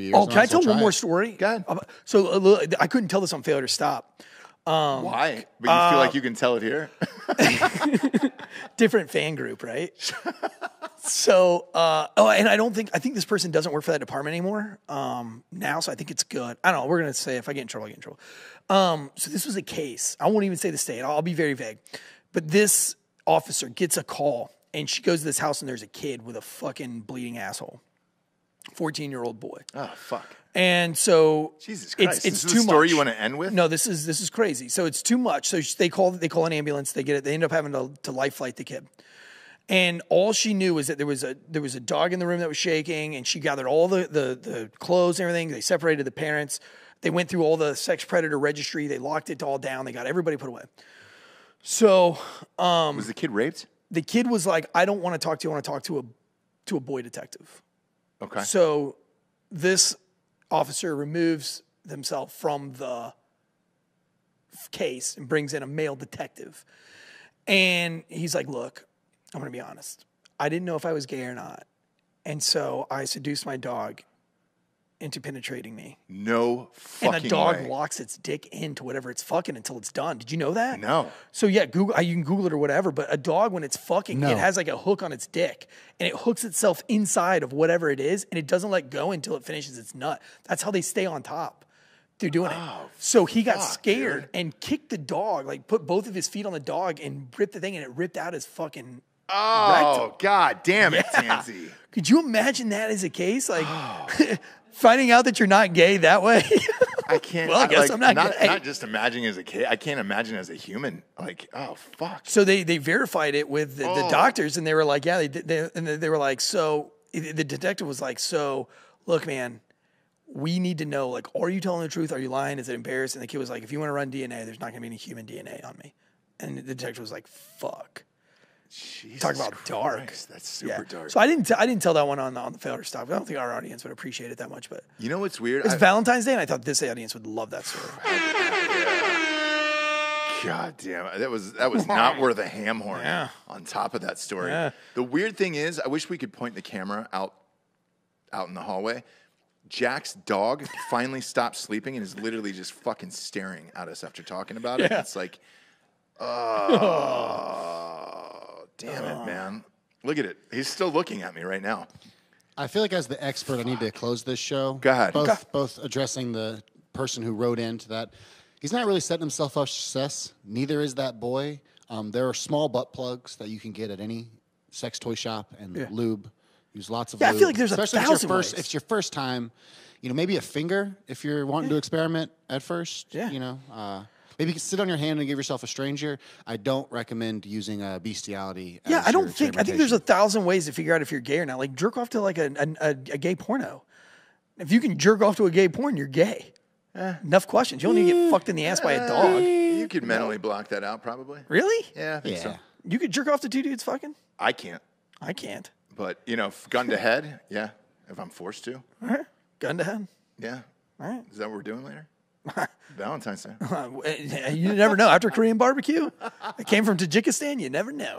years. Oh, can I tell one more story? Go ahead. Uh, So uh, I couldn't tell this on Failure to Stop. Why? But you feel like you can tell it here? different fan group, right? so, uh, oh, and I don't think I think this person doesn't work for that department anymore um, now. So I think it's good. I don't know. We're gonna say if I get in trouble, I get in trouble. Um, so this was a case. I won't even say the state. I'll, I'll be very vague. But this officer gets a call, and she goes to this house, and there's a kid with a fucking bleeding asshole, fourteen year old boy. oh, fuck. And so Jesus Christ. it's, it's this too is the story much. you want to end with? No, this is this is crazy. So it's too much. So they call they call an ambulance. They get it. They end up having to, to life flight the kid. And all she knew was that there was a there was a dog in the room that was shaking, and she gathered all the the, the clothes and everything. They separated the parents. They went through all the sex predator registry. They locked it all down. They got everybody put away. So um, Was the kid raped? the kid was like, "I don't want to talk to you. I want to talk to a to a boy detective." Okay. So this officer removes himself from the case and brings in a male detective. And he's like, Look, I'm going to be honest. I didn't know if I was gay or not. And so I seduced my dog into penetrating me. no fucking And a dog way. locks its dick into whatever it's fucking until it's done. Did you know that? No. So yeah, Google uh, you can Google it or whatever, but a dog when it's fucking, No. it has like a hook on its dick and it hooks itself inside of whatever it is and it doesn't let go until it finishes its nut. That's how they stay on top. They're doing it. So he got scared and kicked the dog, like put both of his feet on the dog and ripped the thing and it ripped out his fucking Oh, god damn it. Tansey. Could you imagine that as a case? Like finding out that you're not gay that way? I can't. Well, I guess like, I'm not not, gay. not just imagining as a kid. I can't imagine as a human. Like, oh fuck. So they they verified it with the, the Oh. doctors, and they were like, yeah, they. They, and they were like, so the detective was like, so look, man, we need to know, like, are you telling the truth? Are you lying? Is it embarrassing? The kid was like, if you want to run DNA, there's not going to be any human DNA on me. And the detective was like, fuck. Jesus Talk about dark. That's super Yeah. dark. So I didn't. T- I didn't tell that one on the, on the failure stuff. I don't think our audience would appreciate it that much, but you know what's weird? it's I- Valentine's Day, and I thought this audience would love that story. God damn it. That was that was not worth a ham horn Yeah. on top of that story. Yeah. The weird thing is, I wish we could point the camera out out in the hallway. Jack's dog finally stopped sleeping and is literally just fucking staring at us after talking about it. Yeah. It's like, oh, damn it, man. Look at it. He's still looking at me right now. I feel like as the expert, I need to close this show. Go ahead. Both, Okay. both addressing the person who wrote into that. He's not really setting himself up for success. Neither is that boy. Um, there are small butt plugs that you can get at any sex toy shop and lube. Use lots of Yeah, I lube. feel like there's a Especially if thousand it's your first, ways. if it's your first time, you know, maybe a finger if you're wanting to experiment at first. Yeah. You know, uh, maybe you can sit on your hand and give yourself a stranger. I don't recommend using uh, bestiality. Yeah, as I don't think. I think there's a thousand ways to figure out if you're gay or not. Like jerk off to like a a, a, a gay porno. If you can jerk off to a gay porn, you're gay. Eh, enough questions. You don't need to get mm. fucked in the ass by a uh, dog. You could mentally block that out, probably. Really? Yeah, I think so. Yeah. You could jerk off to two dudes fucking? I can't. I can't. But, you know, f- gun to head, yeah, if I'm forced to. All right. Gun to head. Yeah. All right. Is that what we're doing later? Valentine's Day. You never know. After Korean barbecue, it came from Tajikistan. You never know.